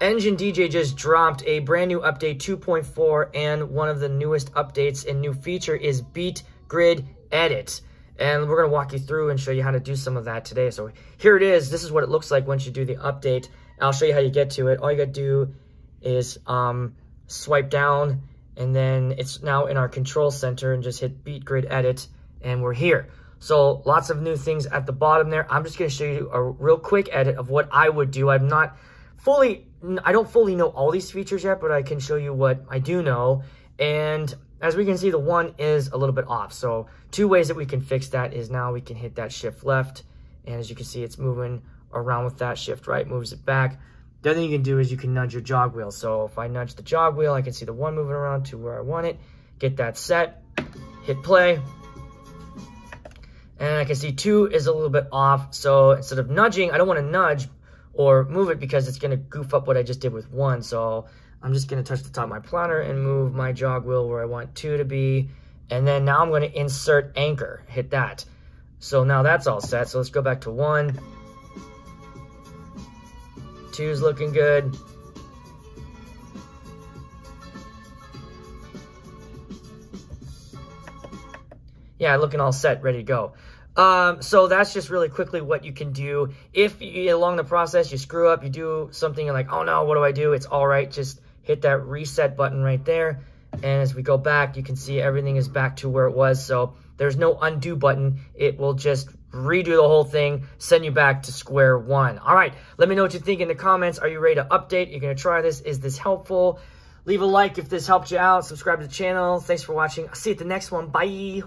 Engine DJ just dropped a brand new update 2.4 and one of the newest updates and new feature is Beat Grid Edit. And we're going to walk you through and show you how to do some of that today. So here it is. This is what it looks like once you do the update. I'll show you how you get to it. All you got to do is um, swipe down and then it's now in our control center and just hit Beat Grid Edit and we're here. So lots of new things at the bottom there. I'm just going to show you a real quick edit of what I would do. I'm not fully, I don't fully know all these features yet, but I can show you what I do know. And as we can see, the one is a little bit off. So two ways that we can fix that is now we can hit that shift left. And as you can see, it's moving around with that shift right, moves it back. The other thing you can do is you can nudge your jog wheel. So if I nudge the jog wheel, I can see the one moving around to where I want it, get that set, hit play. And I can see two is a little bit off. So instead of nudging, I don't want to nudge, or move it because it's going to goof up what I just did with one. So I'm just going to touch the top of my planner and move my jog wheel where I want two to be. And then now I'm going to insert anchor, hit that. So now that's all set. So let's go back to one. Two's looking good. Yeah, looking all set, ready to go. Um, so that's just really quickly what you can do. If you, along the process you screw up, you do something and like, oh no, what do I do? It's all right. Just hit that reset button right there. And as we go back, you can see everything is back to where it was. So there's no undo button. It will just redo the whole thing, send you back to square one. All right, let me know what you think in the comments. Are you ready to update? You're going to try this. Is this helpful? Leave a like if this helped you out. Subscribe to the channel. Thanks for watching. I'll see you at the next one. Bye.